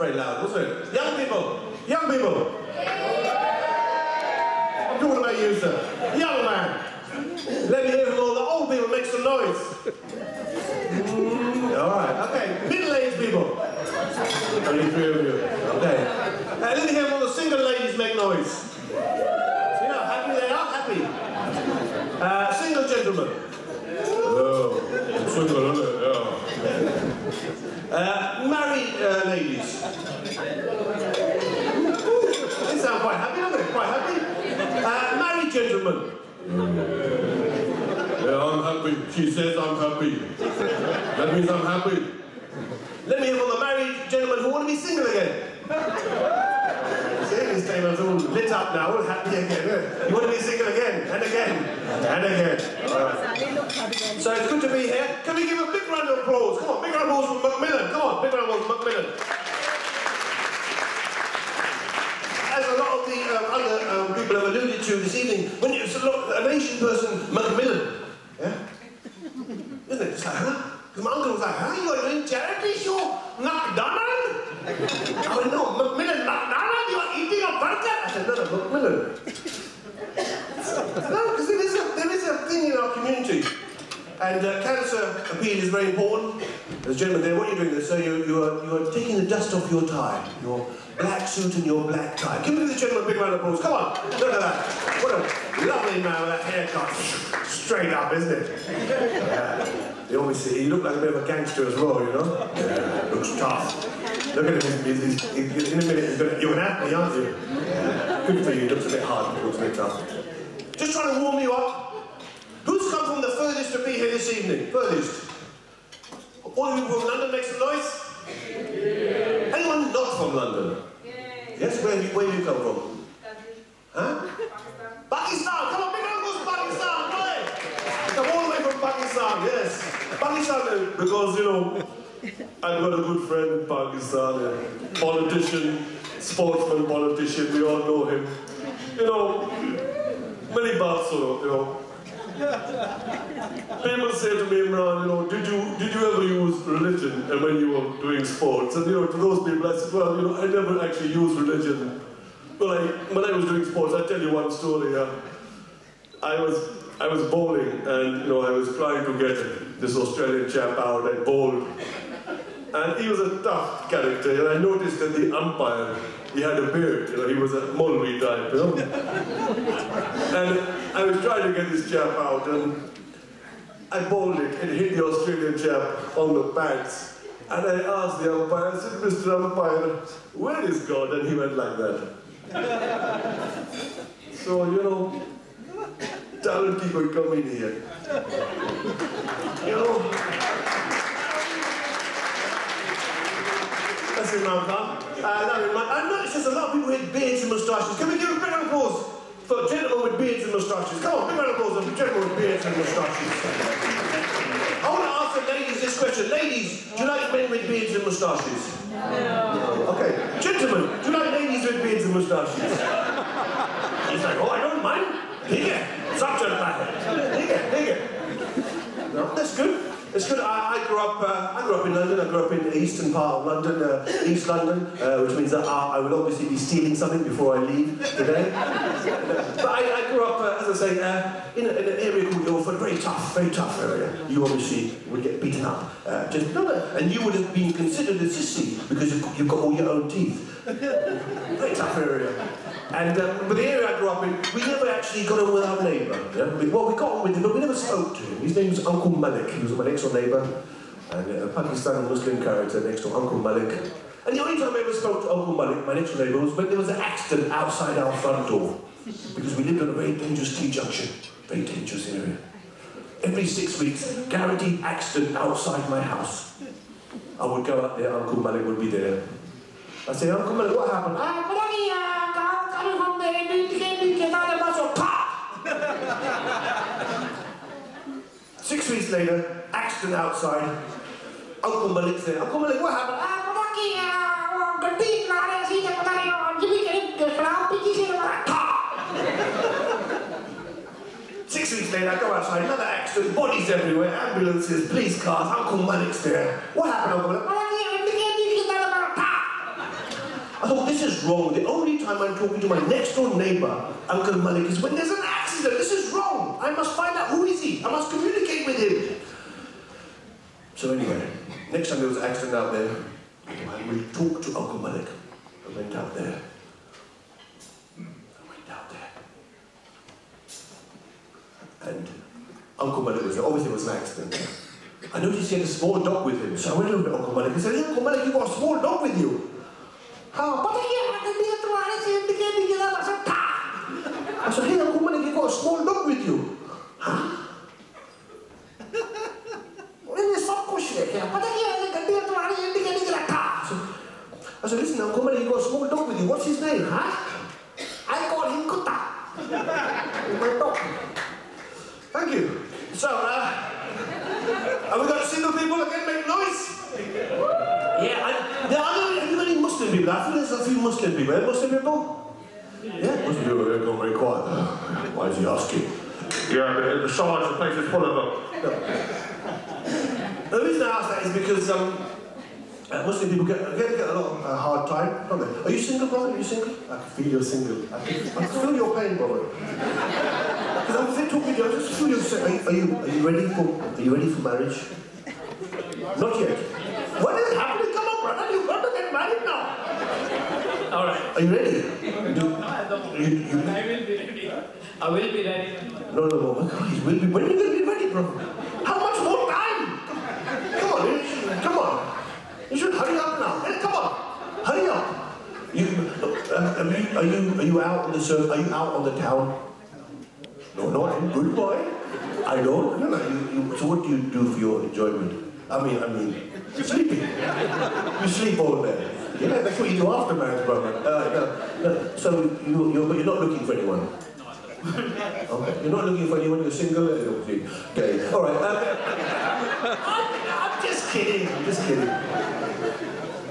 very loud, wasn't it? Young people, young people. I'm talking about you, sir. Young man. Let me hear from all the old people make some noise. Mm, all right, okay. Middle-aged people. Only three of you. Okay. Uh, let me hear from all the single ladies make noise. See how happy they are? Happy. Uh, single gentlemen. Oh, single, isn't it? Yeah. Uh, married They sound quite happy, don't they? Quite happy. Uh, married gentlemen. Yeah, I'm happy. She says I'm happy. That means I'm happy. Let me hear from the married gentlemen who want to be single again. See, this time all lit up now, all happy again. eh? You want to be single again, and again, and again. All right. So it's good to be here. Can we give a big round of applause? Come on, big round of applause for Macmillan. Come on, big round of applause for Macmillan. As a lot of the um, other um, people have alluded to this evening, when it's a lot, an Asian person, Macmillan, yeah? Isn't it? It's like, huh? Because my uncle was like, huh? You're doing charity show? McDonald? I went, no, Macmillan, McDonald? You're eating a burger? I said, no, no, Macmillan. no, because there is, a, there is a thing in our community. And uh, cancer appeal is very important. There's a gentleman there, what are you doing there? So you, you, are, you are taking the dust off your tie, your black suit and your black tie. Give me the gentleman a big round of applause. Come on, look at that. What a lovely man with that haircut. Straight up, isn't it? Yeah. You always see, he looked like a bit of a gangster as well, you know? Yeah, looks tough. Look at him, he's, he's, he's, in a minute he's gonna, you're an athlete, aren't you? Yeah. Good for you, he looks a bit hard, he looks a bit tough. Just trying to warm you up. Who's come from the furthest to be here this evening? Furthest? All of you from London, make some noise? From London? Yes, where have you, where you come from? Huh? Pakistan! Come on, big applause, Pakistan! Play! Come all the way from Pakistan, yes. Pakistan, uh, because, you know, I've got a good friend in Pakistan, a politician, sportsman, politician, we all know him. You know, many Batsuro, you know. People say to me, Imran, you know, did you did you ever use religion when you were doing sports? And you know, to those people, I said, well, you know, I never actually used religion. Well, I, when I was doing sports, I'll tell you one story. Uh, I was I was bowling and you know I was trying to get this Australian chap out. I bowled, and he was a tough character. And I noticed that the umpire he had a beard. You know, he was a Molvi type. You oh. know, and I was trying to get this chap out, and I bowled it and hit the Australian chap on the pants. And I asked the umpire, I said, Mr. Umpire, where is God? And he went like that. So, you know, talent people come in here. You know, that's Khan. Uh, no, Imran, I noticed there's a lot of people with beards and moustaches. Can we give a big round of applause for gentlemen with beards and moustaches? Come on, big round of applause for gentlemen with beards and moustaches. I want to ask the ladies this question. Ladies, do you like men with beards and moustaches? No. Okay. Gentlemen, do you like ladies with beards and moustaches? He's like, oh, I don't mind. Dig it. Subject matter. Dig it, dig it. No, that's good. It's good. I, I grew up. Uh, I grew up in London. I grew up in the eastern part of London, uh, East London, uh, which means that I, I obviously be stealing something before I leave today. but I, I grew up, uh, as I say, uh, in, a, in an area called Ilford, very tough, very tough area. You obviously would get beaten up, uh, just and you would have been considered a sissy because you've, you've got all your own teeth. very tough area. And um, but the area I grew up in, we never actually got on with our neighbour. Yeah? We, well, we got on with him, but we never spoke to him. His name was Uncle Malik. He was my next door neighbour, and a Pakistani Muslim character next to Uncle Malik. And the only time I ever spoke to Uncle Malik, my next door neighbour, was when there was an accident outside our front door. Because we lived on a very dangerous T-junction, very dangerous area. Every six weeks, guaranteed accident outside my house. I would go up there, Uncle Malik would be there. I say, Uncle Malik, what happened? Ah, out! Six weeks later, accident outside. Uncle Malik said, Uncle Malik, what happened? Ah, Six weeks later, I go outside, another accident, bodies everywhere, ambulances, police cars, Uncle Malik's there. What happened, Uncle Malik? I thought, this is wrong. The only time I'm talking to my next door neighbor, Uncle Malik, is when there's an accident. This is wrong. I must find out who is he. I must communicate with him. So anyway, next time there was an accident out there, I will talk to Uncle Malik. I went out there. I went out there. And Uncle Malik was there. Obviously, it was an accident. I noticed he had a small dog with him. So I went over to Uncle Malik and said, hey, Uncle Malik, you've got a small dog with you. Single people again make noise? Yeah, I, there are other, have any Muslim people? I think there's a few Muslim people. Are Muslim people? Yeah, Muslim people are going very quiet. Why is he asking? Yeah, the, the Sarge, the place is full of them. No. The reason I ask that is because um, uh, Muslim people get, get, get a lot of uh, hard time, don't they? Are you single, brother? Are you single? I can feel you're single. I can, I can feel your pain, brother. Because I'm just talking to you, I just feel you're saying, are you, are you ready for, are you ready for marriage? Not yet. What is happening? Come on, brother, you've got to get married now. All right. Are you ready? Do, you, you, I will be ready. I will be ready. no, no, no, My God, will be, when are you be ready, bro? How much more time? Come on, you, come on. You should hurry up now. Hey, come on, hurry up. You, uh, are you, are you, are you out in the surf? Are you out on the town? No, no, I'm good boy. I don't. No, no. You, you, so what do you do for your enjoyment? I mean, I mean, you're sleeping. You sleep all day. Yeah, that's what you do after marriage, brother. Uh, no, no. So you, you're, but you're not looking for anyone. Okay. You're not looking for anyone. You're single. Okay. All right. Uh, I'm, I'm just kidding. I'm just kidding.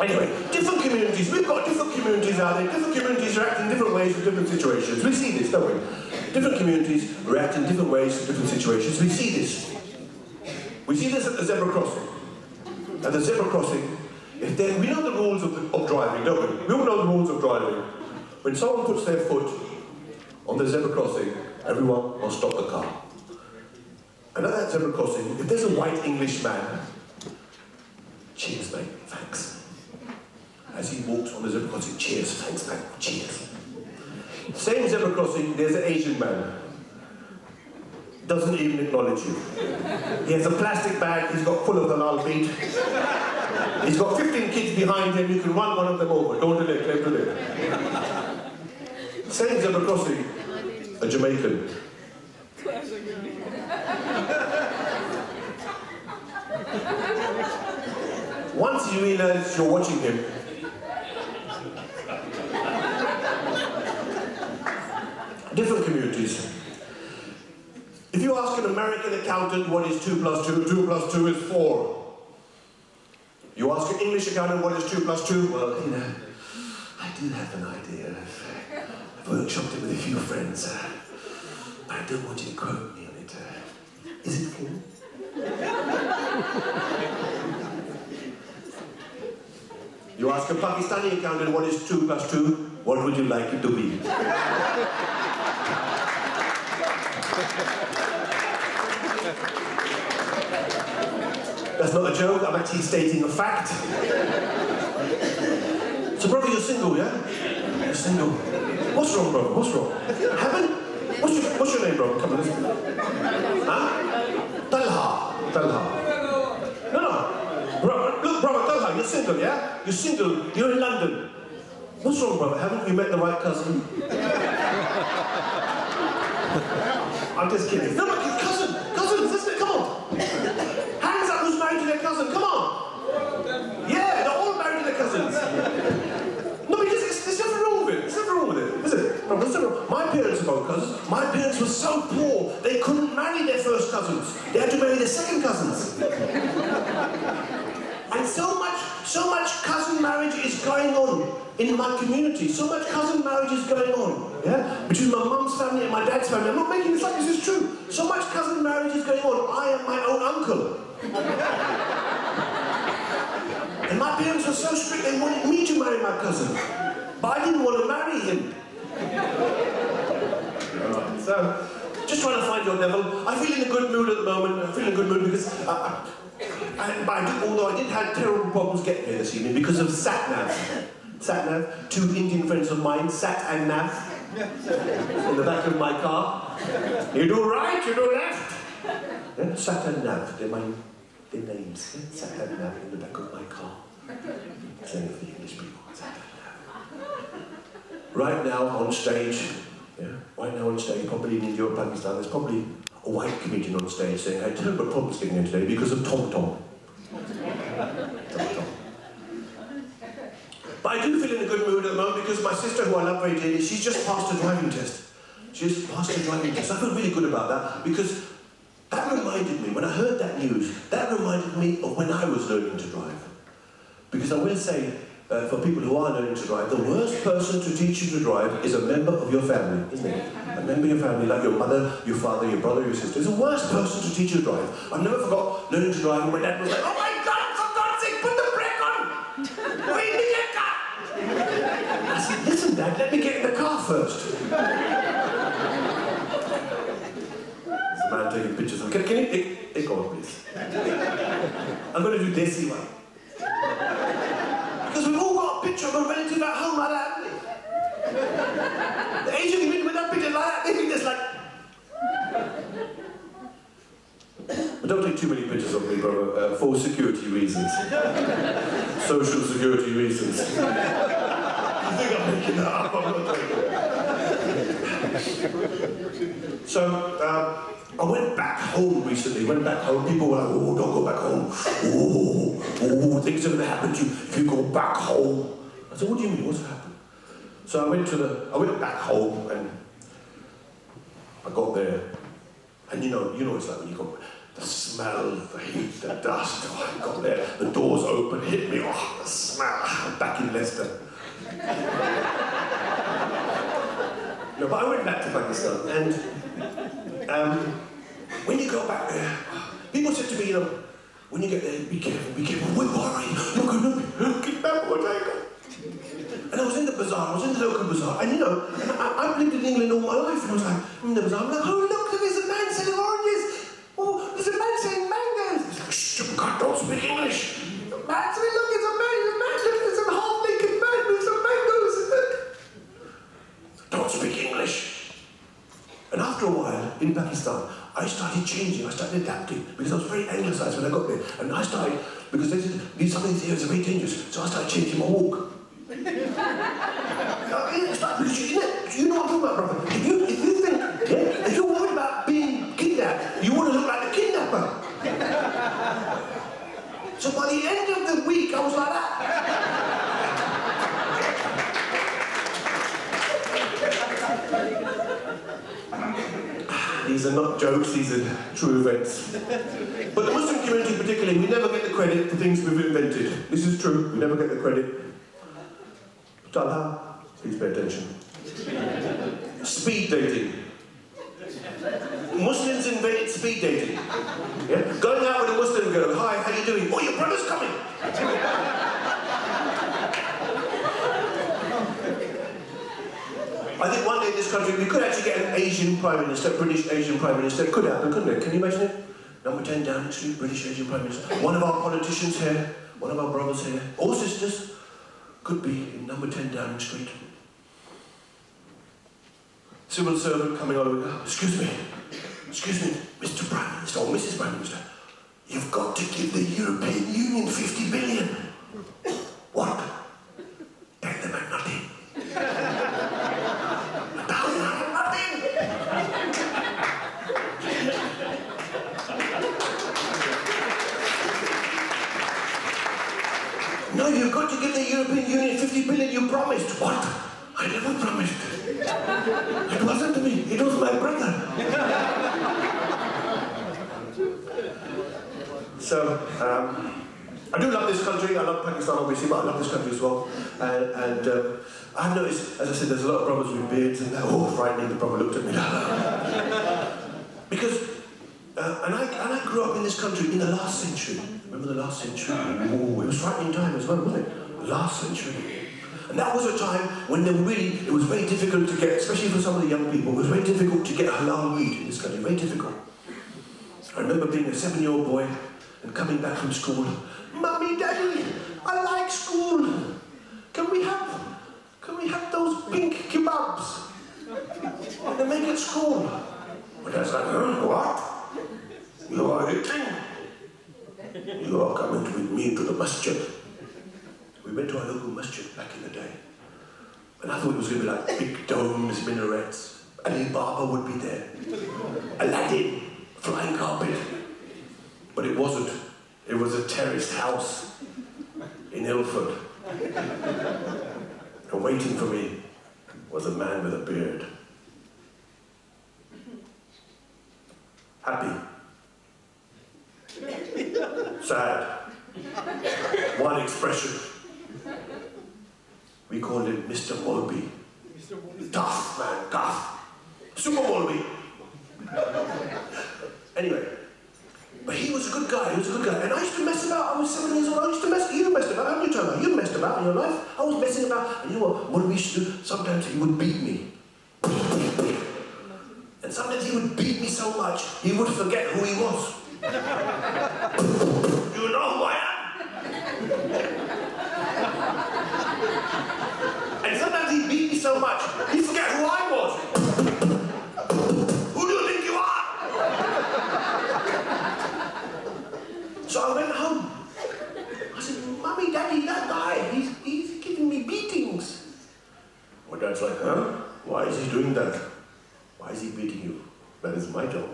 Anyway, different communities. We've got different communities out there. Different communities react in different ways to different situations. We see this, don't we? Different communities react in different ways to different situations. We see this. We see this at the zebra crossing. At the zebra crossing, if there, we know the rules of, the, of driving, don't we? We all know the rules of driving. When someone puts their foot on the zebra crossing, everyone must stop the car. And at that zebra crossing, if there's a white English man, cheers, mate, thanks. As he walks on the zebra crossing, cheers, thanks, mate, cheers. Same zebra crossing, there's an Asian man. Doesn't even acknowledge you. He has a plastic bag, he's got full of the lal beat. He's got 15 kids behind him, you can run one of them over. Don't delay, claim. Same zebra crossing, a Jamaican. Once you realize you're watching him, different communities. You ask an American accountant what is 2 plus 2, 2 plus 2 is 4. You ask an English accountant what is 2 plus 2, well, you know, I do have an idea. I've workshopped it with a few friends, uh, but I don't want you to quote me on it. Uh, is it 4? You ask a Pakistani accountant what is 2 plus 2, what would you like it to be? That's not a joke, I'm actually stating a fact. So brother, you're single, yeah? You're single. What's wrong, brother? What's wrong? Haven't? What's your, what's your name, brother? Come on, listen. Huh? Talha. Talha. No, no. Bro, look, brother, Talha, you're single, yeah? You're single, you're in London. What's wrong, brother? Haven't you met the right cousin? I'm just kidding. No, no, cousin, cousins, isn't it? Come on. Hands up who's married to their cousin, come on. Yeah, they're all married to their cousins. No, because it's, there's nothing wrong with it. There's nothing wrong with My parents are both cousins. My parents were so poor, they couldn't marry their first cousins. They had to marry their second cousins. And so much, so much cousin marriage is going on in my community. So much cousin marriage is going on, yeah? Between my mum's family and my dad's family. I'm not making this up, this is true. So much cousin marriage is going on. I am my own uncle. and my parents were so strict, they wanted me to marry my cousin. but I didn't want to marry him. Alright, so, just trying to find your level. I feel in a good mood at the moment. I feel in a good mood because, uh, uh, I, I, I, I although I did have terrible problems getting here this evening because of sat nav. Sat nav, two Indian friends of mine, Sat and Nav, in the back of my car. You do right, you do left. Yeah, Sat and Nav, they're my their names. Sat and Nav in the back of my car. Same for the English people. Right now on stage, yeah, right now on stage, probably in or Pakistan, there's probably a white comedian on stage saying, I had terrible problems getting in today because of Tom Tom. Tom Tom. But I do feel in a good mood at the moment because my sister, who I love very dearly, she's just passed her driving test. She's passed her driving test. I feel really good about that because that reminded me, when I heard that news, that reminded me of when I was learning to drive. Because I will say, uh, for people who are learning to drive, the worst person to teach you to drive is a member of your family, isn't it? A member of your family, like your mother, your father, your brother, your sister, is the worst person to teach you to drive. I've never forgot learning to drive when my dad was like, oh my God, for God's sake, put the brake on! Wait, me get car! I said, listen, Dad, let me get in the car first. Man taking pictures Can, can you take, take over, please? I'm going to do Desi one. Because we've all got a relative at home like that, haven't? The Asian community with that picture like that, they think there's like... Don't take too many pictures of me, brother, uh, for security reasons. Social security reasons. I think I'm making that up, I'm not. So, um, I went back home recently, went back home, people were like, oh, don't go back home. Oh, oh, things are gonna happen to you if you go back home. I said, what do you mean, what's happened? So I went to the, I went back home and I got there, and you know, you know it's like when you got the smell, the heat, the dust, oh, I got there, the doors open, hit me, oh, the smell, I'm back in Leicester. no, but I went back to Pakistan, and um, when you go back there, people said to me, you know, when you get there, be careful, be careful, we're worried, you're going to be kidnapped or taken. And I was in the bazaar, I was in the local bazaar, and you know, I, I've lived in England all my life, and I was like, in the bazaar, I'm like, oh look, there's a man selling oranges, oh, there's a man selling mangoes. He's like, shh, oh, God, don't speak English. Man look, it's a man, it's a man, look, there's a half-naked man with some mangoes. Don't speak English. And after a while, in Pakistan, I started changing, I started adapting, because I was very anglicised when I got there. And I started, because they said, these some of these areas are very dangerous, so I started changing my walk. You, uh, you know what I'm talking about, brother. If you, if you think, yeah, if you're worried about being kidnapped, you want to look like the kidnapper. So by the end of the week, I was like that. These are not jokes, these are true events. But the Muslim community particularly, we never get the credit for things we've invented. This is true, we never get the credit. Talha, please pay attention. Speed dating. Muslims invented speed dating. Yeah? Going out with a Muslim girl, hi, how are you doing? Oh, your brother's coming. I think one day in this country we could actually get an Asian Prime Minister, British Asian Prime Minister. Could happen, couldn't it? Can you imagine it? Number 10 Downing Street, British Asian Prime Minister. One of our politicians here, one of our brothers here, or sisters, could be number 10 Downing Street. Civil servant coming over, excuse me, excuse me, Mr. Prime Minister, or Mrs. Prime Minister, you've got to give the European Union 50 billion. What? Take them at nothing. No, you've got to give the European Union 50 billion you promised. What? I never promised. It wasn't me, it was my brother. so, um, I do love this country. I love Pakistan, obviously, but I love this country as well. And, and uh, I've noticed, as I said, there's a lot of problems with beards, and all frightening. The brother looked at me. because, uh, and, I, and I grew up in this country in the last century. Remember the last century? Oh, it was frightening time as well, wasn't it? Last century. And that was a time when they really, it was very difficult to get, especially for some of the young people, it was very difficult to get halal meat in this country, very difficult. I remember being a seven-year-old boy and coming back from school. Mummy, Daddy, I like school. Can we have, can we have those pink kebabs? And they make at school. And I like, huh, what? You are eating? You are coming with me to the masjid. We went to our local masjid back in the day. And I thought it was going to be like big domes, minarets. Ali Baba would be there. Aladdin, flying carpet. But it wasn't. It was a terraced house in Ilford. And waiting for me was a man with a beard. Happy. Sad. One expression. We called him Mr. Molvi. Tough, man, tough. Super Molvi. anyway, but he was a good guy, he was a good guy. And I used to mess about, I was seven years old, I used to mess, you messed about, how many times you messed about in your life? I was messing about, and you know what, what we used to do? Sometimes he would beat me. And sometimes he would beat me so much, he would forget who he was. You know who I am? and sometimes he beat me so much, he forget who I was. Who do you think you are? so I went home. I said, Mummy, Daddy, that guy, he's, he's giving me beatings. My dad's like, huh? Why is he doing that? Why is he beating you? That is my job.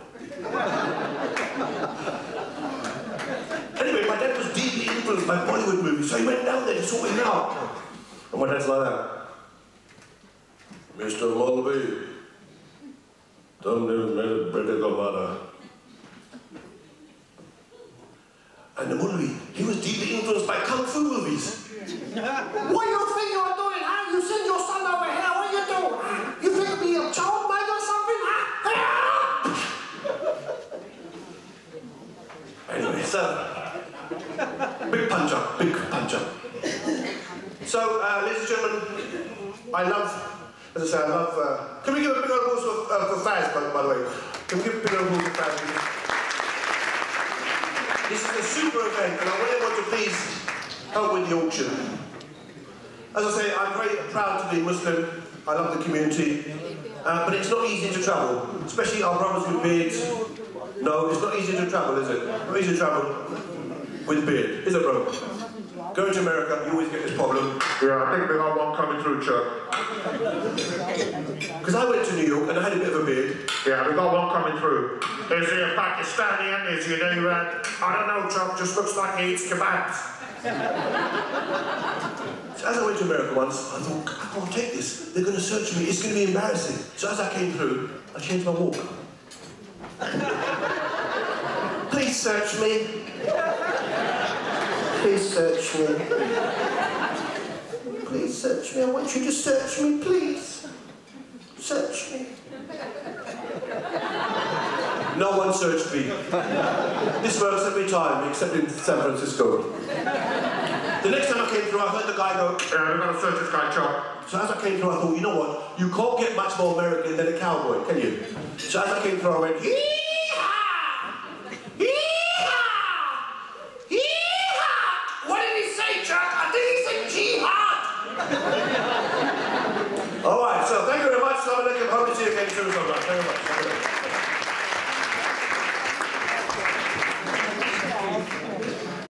anyway, my dad was my Bollywood movie, so he went down there to sort him out. And my dad's like that. Mr. Molvi, तुमने मेरे बेटे को मारा. And the Molvi, he was deeply influenced by kung fu movies. what do you think you're doing, huh? You send your son over here, what do you do? You think me a child mind or something? Huh? anyway, so big punch up, big punch up. So, uh, ladies and gentlemen, I love, as I say, I love, uh, can we give a big round of applause for, uh, for Faz, by, by the way? Can we give a big round of applause for Faz? This is a super event, and I really want to please help with the auction. As I say, I'm very proud to be Muslim. I love the community. Uh, but it's not easy to travel, especially our brothers with beards. No, it's not easy to travel, is it? Not easy to travel with a beard, is it, bro? Going to America, you always get this problem. Yeah, I think we got one coming through, Chuck. Because I went to New York and I had a bit of a beard. Yeah, we got one coming through. Is he a Pakistani? Is he an Iran? I don't know, Chuck. Just looks like he eats kebabs. So as I went to America once, I thought, I can't take this. They're going to search me. It's going to be embarrassing. So as I came through, I changed my walk. Please search me. Please search me. Please search me. I want you to search me, please. Search me. No one searched me. This works every time, except in San Francisco. The next time I came through, I heard the guy go, uh, Yeah, we got to search this guy, Chuck. so as I came through, I thought, you know what? You can't get much more American than a cowboy, can you? So as I came through, I went, Hee-haw!